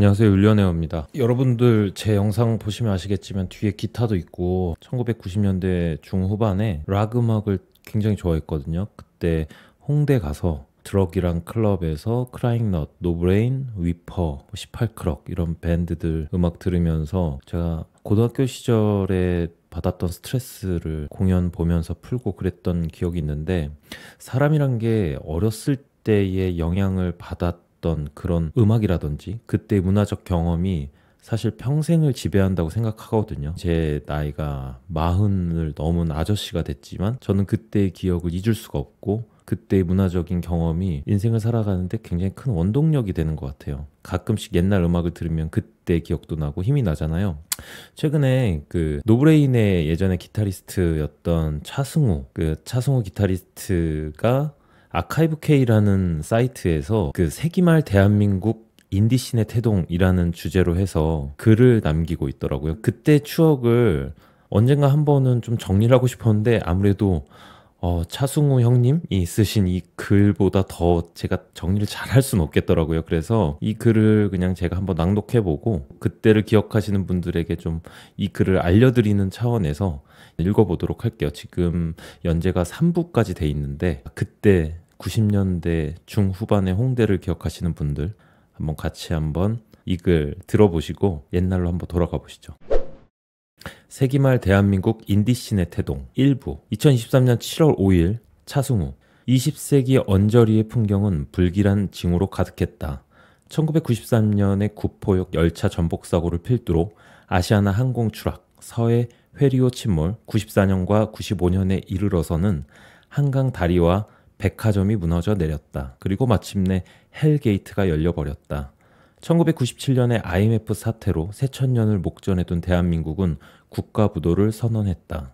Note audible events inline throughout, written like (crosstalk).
안녕하세요. 율리언에어입니다. 여러분들 제 영상 보시면 아시겠지만 뒤에 기타도 있고 1990년대 중후반에 락 음악을 굉장히 좋아했거든요. 그때 홍대 가서 드럭이랑 클럽에서 크라잉넛, 노브레인, 위퍼, 18크럭 이런 밴드들 음악 들으면서 제가 고등학교 시절에 받았던 스트레스를 공연 보면서 풀고 그랬던 기억이 있는데 사람이란 게 어렸을 때의 영향을 받았 던 그런 음악이라든지 그때 문화적 경험이 사실 평생을 지배한다고 생각하거든요. 제 나이가 마흔을 넘은 아저씨가 됐지만 저는 그때의 기억을 잊을 수가 없고 그때의 문화적인 경험이 인생을 살아가는데 굉장히 큰 원동력이 되는 것 같아요. 가끔씩 옛날 음악을 들으면 그때 기억도 나고 힘이 나잖아요. 최근에 그 노브레인의 예전에 기타리스트였던 차승우, 그 차승우 기타리스트가 아카이브 K라는 사이트에서 그 세기말 대한민국 인디신의 태동이라는 주제로 해서 글을 남기고 있더라고요. 그때 추억을 언젠가 한 번은 좀 정리를 하고 싶었는데 아무래도 어, 차승우 형님이 쓰신 이 글보다 더 제가 정리를 잘 할 수는 없겠더라고요. 그래서 이 글을 그냥 제가 한번 낭독해보고 그때를 기억하시는 분들에게 좀 이 글을 알려드리는 차원에서 읽어보도록 할게요. 지금 연재가 3부까지 돼 있는데 그때 90년대 중후반의 홍대를 기억하시는 분들 한번 같이 한번 이 글 들어보시고 옛날로 한번 돌아가 보시죠. 세기말 대한민국 인디씬의 태동 1부 2023년 7월 5일 차승우 20세기 언저리의 풍경은 불길한 징후로 가득했다. 1993년의 구포역 열차 전복 사고를 필두로 아시아나 항공 추락, 서해 훼리호 침몰, 94년과 95년에 이르러서는 한강 다리와 백화점이 무너져 내렸다. 그리고 마침내 hell gate가 열려버렸다. 1997년의 IMF 사태로 새천년을 목전에 둔 대한민국은 국가 부도를 선언했다.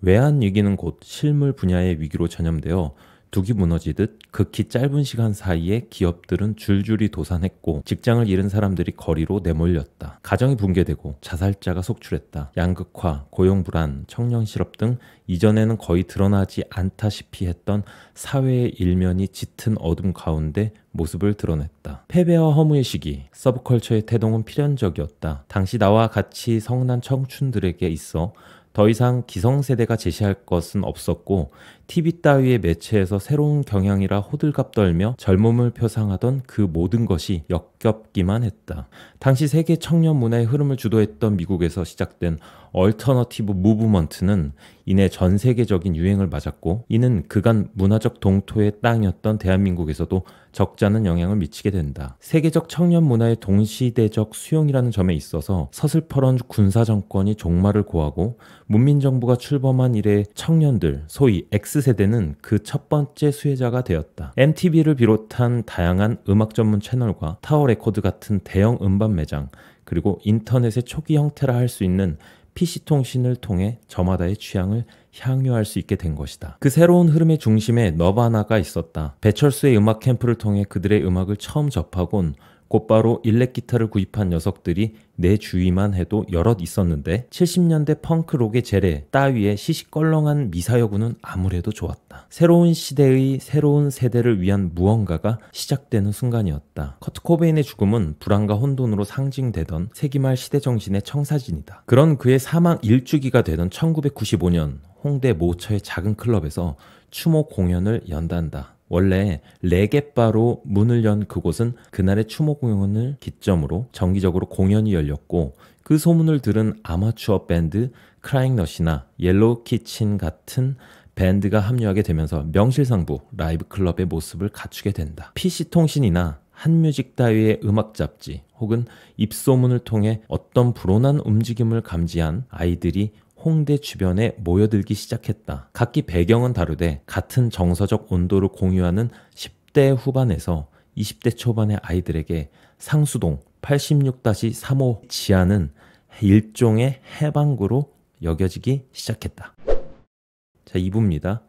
외환 위기는 곧 실물 분야의 위기로 전염되어 둑이 무너지듯 극히 짧은 시간 사이에 기업들은 줄줄이 도산했고 직장을 잃은 사람들이 거리로 내몰렸다. 가정이 붕괴되고 자살자가 속출했다. 양극화, 고용 불안, 청년 실업 등 이전에는 거의 드러나지 않다시피 했던 사회의 일면이 짙은 어둠 가운데 모습을 드러냈다. 패배와 허무의 시기, 서브컬처의 태동은 필연적이었다. 당시 나와 같이 성난 청춘들에게 있어 더 이상 기성세대가 제시할 것은 없었고 TV 따위의 매체에서 새로운 경향이라 호들갑 떨며 젊음을 표상하던 그 모든 것이 역겹기만 했다. 당시 세계 청년 문화의 흐름을 주도했던 미국에서 시작된 alternative movement는 이내 전 세계적인 유행을 맞았고 이는 그간 문화적 동토의 땅이었던 대한민국에서도 적잖은 영향을 미치게 된다. 세계적 청년 문화의 동시대적 수용이라는 점에 있어서 서슬퍼런 군사 정권이 종말을 고하고 문민 정부가 출범한 이래 청년들, 소위 X 세대는 그 첫 번째 수혜자가 되었다. MTV를 비롯한 다양한 음악 전문 채널과 타워 레코드 같은 대형 음반 매장, 그리고 인터넷의 초기 형태라 할 수 있는 PC통신을 통해 저마다의 취향을 향유할 수 있게 된 것이다. 그 새로운 흐름의 중심에 너바나가 있었다. 배철수의 음악 캠프를 통해 그들의 음악을 처음 접하곤 곧바로 일렉 기타를 구입한 녀석들이 내 주위만 해도 여럿 있었는데 70년대 펑크록의 재래 따위의 시시껄렁한 미사여구는 아무래도 좋았다. 새로운 시대의 새로운 세대를 위한 무언가가 시작되는 순간이었다. 커트 코베인의 죽음은 불안과 혼돈으로 상징되던 세기말 시대 정신의 청사진이다. 그런 그의 사망 일주기가 되던 1995년 홍대 모처의 작은 클럽에서 추모 공연을 연단다. 원래 레게바로 문을 연 그곳은 그날의 추모 공연을 기점으로 정기적으로 공연이 열렸고 그 소문을 들은 아마추어 밴드 크라잉넛이나 옐로우 키친 같은 밴드가 합류하게 되면서 명실상부 라이브 클럽의 모습을 갖추게 된다. PC통신이나 핫뮤직 따위의 음악 잡지 혹은 입소문을 통해 어떤 불온한 움직임을 감지한 아이들이 홍대 주변에 모여들기 시작했다. 각기 배경은 다르되 같은 정서적 온도를 공유하는 10대 후반에서 20대 초반의 아이들에게 상수동 86-35 지하는 일종의 해방구로 여겨지기 시작했다. 자, 2부입니다.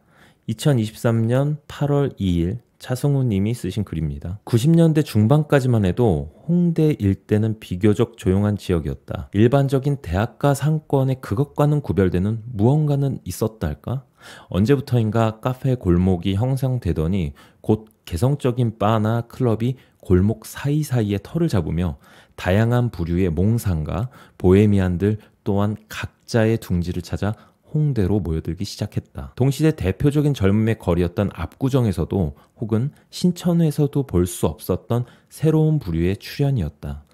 2023년 8월 2일 차성우 님이 쓰신 글입니다. 90년대 중반까지만 해도 홍대 일대는 비교적 조용한 지역이었다. 일반적인 대학가 상권의 그것과는 구별되는 무언가는 있었다 할까? 언제부터인가 카페 골목이 형성되더니 곧 개성적인 바나 클럽이 골목 사이사이에 털을 잡으며 다양한 부류의 몽상과 보헤미안들 또한 각자의 둥지를 찾아 홍대로 모여들기 시작했다. 동시대 대표적인 젊음의 거리였던 압구정에서도 혹은 신천에서도 볼 수 없었던 새로운 부류의 출현이었다.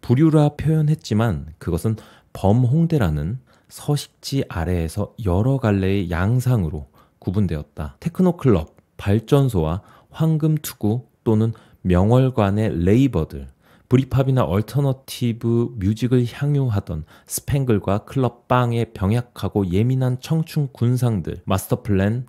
부류라 표현했지만 그것은 범홍대라는 서식지 아래에서 여러 갈래의 양상으로 구분되었다. 테크노클럽, 발전소와 황금투구 또는 명월관의 raver들, Britpop이나 alternative music을 향유하던 스팽글과 클럽빵의 병약하고 예민한 청춘 군상들, 마스터플랜의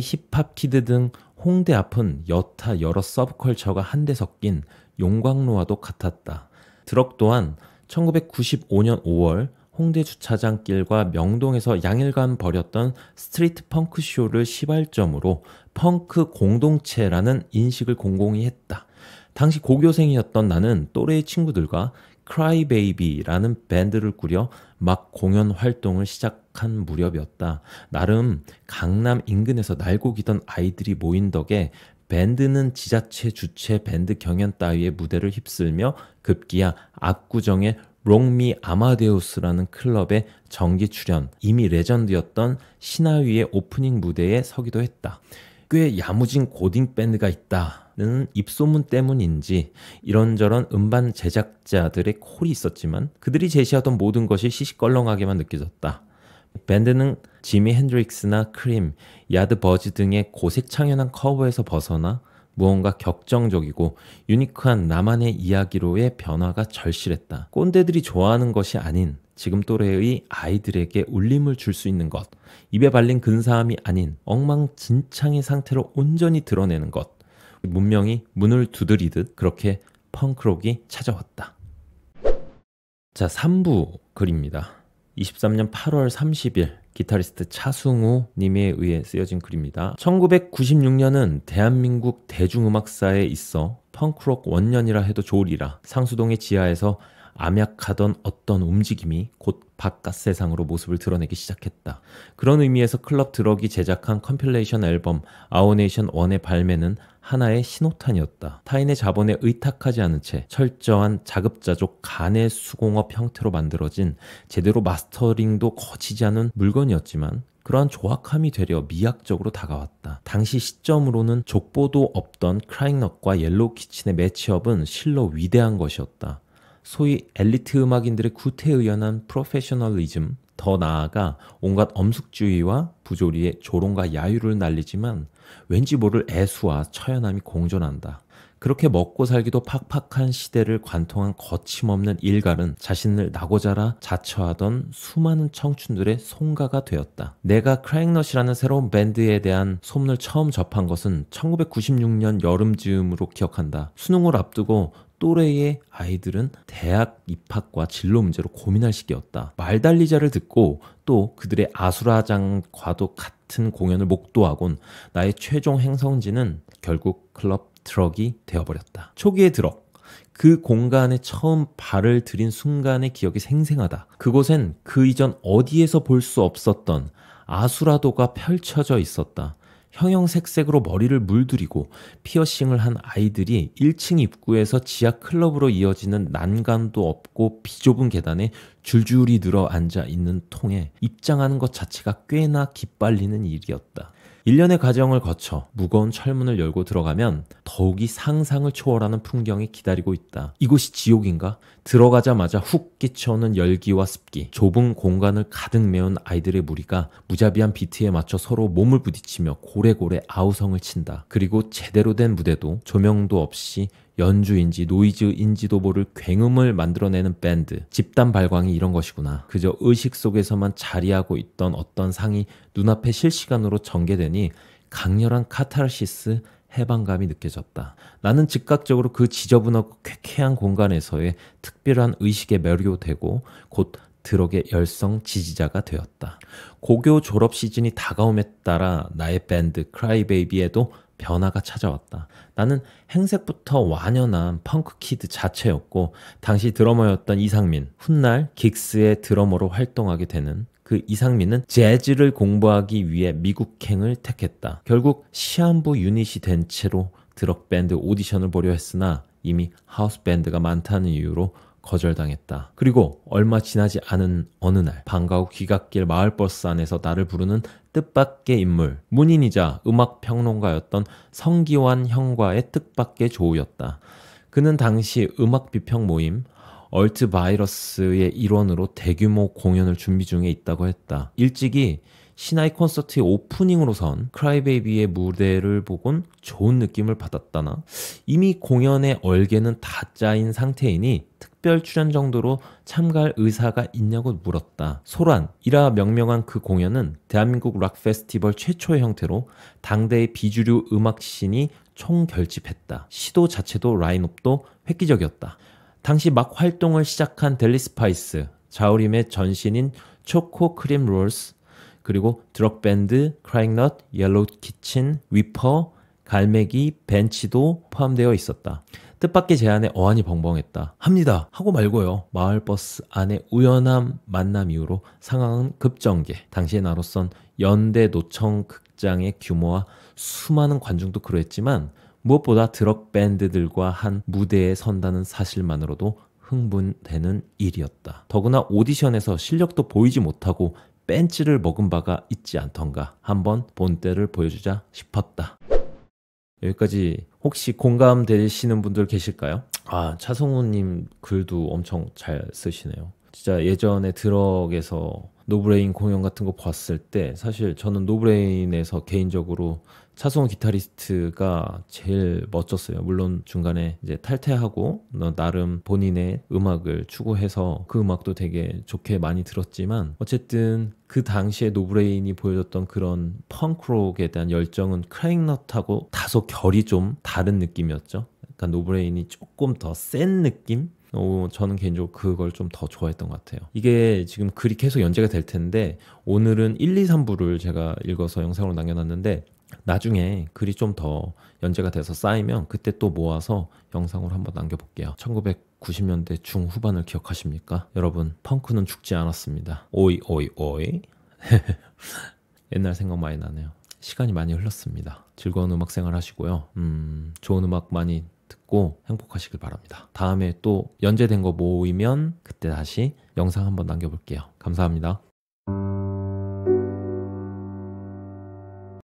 힙합 kid 등 홍대 앞은 여타 여러 subculture가 한데 섞인 용광로와도 같았다. 드럭 또한 1995년 5월 홍대 주차장길과 명동에서 양일간 벌였던 스트리트 펑크 쇼를 시발점으로 펑크 공동체라는 인식을 공고히 했다. 당시 고교생이었던 나는 또래의 친구들과 크라이베이비라는 밴드를 꾸려 막 공연 활동을 시작한 무렵이었다. 나름 강남 인근에서 날고 기던 아이들이 모인 덕에 밴드는 지자체 주최 밴드 경연 따위의 무대를 휩쓸며 급기야 압구정의 Rock Me Amadeus라는 클럽의 정기 출연, 이미 레전드였던 시나위의 오프닝 무대에 서기도 했다. 꽤 야무진 고딩 밴드가 있다 는 입소문 때문인지 이런저런 음반 제작자들의 콜이 있었지만 그들이 제시하던 모든 것이 시시껄렁하게만 느껴졌다. 밴드는 지미 핸드릭스나 크림, 야드 버즈 등의 고색 창연한 커버에서 벗어나 무언가 격정적이고 유니크한 나만의 이야기로의 변화가 절실했다. 꼰대들이 좋아하는 것이 아닌 지금 또래의 아이들에게 울림을 줄 수 있는 것, 입에 발린 근사함이 아닌 엉망진창의 상태로 온전히 드러내는 것, 문명이 문을 두드리듯 그렇게 펑크록이 찾아왔다. 자, 3부 글입니다. 23년 8월 30일 기타리스트 차승우 님에 의해 쓰여진 글입니다. 1996년은 대한민국 대중음악사에 있어 펑크록 원년이라 해도 좋으리라. 상수동의 지하에서 암약하던 어떤 움직임이 곧 바깥 세상으로 모습을 드러내기 시작했다. 그런 의미에서 클럽 드럭이 제작한 compilation 앨범 아오네이션 1의 발매는 하나의 신호탄이었다. 타인의 자본에 의탁하지 않은 채 철저한 자급자족 가내 수공업 형태로 만들어진 제대로 mastering도 거치지 않은 물건이었지만 그러한 조악함이 되려 미학적으로 다가왔다. 당시 시점으로는 족보도 없던 크라잉넛과 옐로우 키친의 match-up은 실로 위대한 것이었다. 소위 엘리트 음악인들의 구태의연한 professionalism, 더 나아가 온갖 엄숙주의와 부조리에 조롱과 야유를 날리지만 왠지 모를 애수와 처연함이 공존한다. 그렇게 먹고 살기도 팍팍한 시대를 관통한 거침없는 일갈은 자신을 낙오자라 자처하던 수많은 청춘들의 송가가 되었다. 내가 크라잉넛이라는 새로운 밴드에 대한 소문을 처음 접한 것은 1996년 여름 즈음으로 기억한다. 수능을 앞두고 또래의 아이들은 대학 입학과 진로 문제로 고민할 시기였다. 말달리자를 듣고 또 그들의 아수라장과도 같은 공연을 목도하곤 나의 최종 행선지는 결국 클럽 드럭이 되어버렸다. 초기의 드럭. 그 공간에 처음 발을 들인 순간의 기억이 생생하다. 그곳엔 그 이전 어디에서 볼 수 없었던 아수라도가 펼쳐져 있었다. 형형색색으로 머리를 물들이고 피어싱을 한 아이들이 1층 입구에서 지하 클럽으로 이어지는 난간도 없고 비좁은 계단에 줄줄이 늘어 앉아 있는 통에 입장하는 것 자체가 꽤나 기빨리는 일이었다. 1년의 과정을 거쳐 무거운 철문을 열고 들어가면 더욱이 상상을 초월하는 풍경이 기다리고 있다. 이곳이 지옥인가? 들어가자마자 훅 끼쳐오는 열기와 습기, 좁은 공간을 가득 메운 아이들의 무리가 무자비한 비트에 맞춰 서로 몸을 부딪히며 고래고래 아우성을 친다. 그리고 제대로 된 무대도 조명도 없이 연주인지 노이즈인지도 모를 굉음을 만들어내는 밴드. 집단 발광이 이런 것이구나. 그저 의식 속에서만 자리하고 있던 어떤 상이 눈앞에 실시간으로 전개되니 강렬한 카타르시스 해방감이 느껴졌다. 나는 즉각적으로 그 지저분하고 쾌쾌한 공간에서의 특별한 의식에 매료되고 곧 드럭의 열성 지지자가 되었다. 고교 졸업 시즌이 다가옴에 따라 나의 밴드 크라이베이비에도 변화가 찾아왔다. 나는 행색부터 완연한 펑크 kid 자체였고 당시 드러머였던 이상민, 훗날 긱스의 드러머로 활동하게 되는 그 이상민은 재즈를 공부하기 위해 미국행을 택했다. 결국 시한부 유닛이 된 채로 드럭 밴드 오디션을 보려 했으나 이미 하우스 밴드가 많다는 이유로 거절당했다. 그리고 얼마 지나지 않은 어느 날 방과 후 귀갓길 마을버스 안에서 나를 부르는 뜻밖의 인물 문인이자 음악 평론가였던 성기환 형과의 뜻밖의 조우였다. 그는 당시 음악 비평 모임 얼트 바이러스의 일원으로 대규모 공연을 준비 중에 있다고 했다. 일찍이 시나이 콘서트의 오프닝으로선 크라이베이비의 무대를 보곤 좋은 느낌을 받았다나 이미 공연의 얼개는 다 짜인 상태이니 특별 출연 정도로 참가할 의사가 있냐고 물었다. 소란이라 명명한 그 공연은 대한민국 락 페스티벌 최초의 형태로 당대의 비주류 음악 신이 총결집했다. 시도 자체도 라인업도 획기적이었다. 당시 막 활동을 시작한 델리 스파이스, 자우림의 전신인 Choco Cream Rolls, 그리고 드럭 밴드, 크라잉넛, 옐로우 키친, 위퍼, 갈매기, 벤치도 포함되어 있었다. 뜻밖의 제안에 어안이 벙벙했다. 합니다. 하고 말고요. 마을버스 안에 우연한 만남 이후로 상황은 급전개. 당시에 나로선 연대 노천극장의 규모와 수많은 관중도 그러했지만 무엇보다 드럭 밴드들과 한 무대에 선다는 사실만으로도 흥분되는 일이었다. 더구나 오디션에서 실력도 보이지 못하고 뺀찌를 먹은 바가 있지 않던가 한번 본때를 보여주자 싶었다. 여기까지 혹시 공감되시는 분들 계실까요? 아, 차승우님 글도 엄청 잘 쓰시네요. 진짜 예전에 드럭에서 노브레인 공연 같은 거 봤을 때 사실 저는 노브레인에서 개인적으로 차승우 기타리스트가 제일 멋졌어요. 물론 중간에 이제 탈퇴하고 나름 본인의 음악을 추구해서 그 음악도 되게 좋게 많이 들었지만 어쨌든 그 당시에 노브레인이 보여줬던 그런 펑크록에 대한 열정은 크라잉넛하고 다소 결이 좀 다른 느낌이었죠. 그러니까 노브레인이 조금 더 센 느낌? 어, 저는 개인적으로 그걸 좀 더 좋아했던 것 같아요. 이게 지금 글이 계속 연재가 될 텐데 오늘은 1, 2, 3부를 제가 읽어서 영상으로 남겨놨는데 나중에 글이 좀 더 연재가 돼서 쌓이면 그때 또 모아서 영상으로 한번 남겨볼게요. 1990년대 중후반을 기억하십니까? 여러분, 펑크는 죽지 않았습니다. 오이, 오이, 오이. (laughs) 옛날 생각 많이 나네요. 시간이 많이 흘렀습니다. 즐거운 음악 생활 하시고요. 음, 좋은 음악 많이 듣고 행복하시길 바랍니다. 다음에 또 연재된 거 모이면 그때 다시 영상 한번 남겨볼게요. 감사합니다.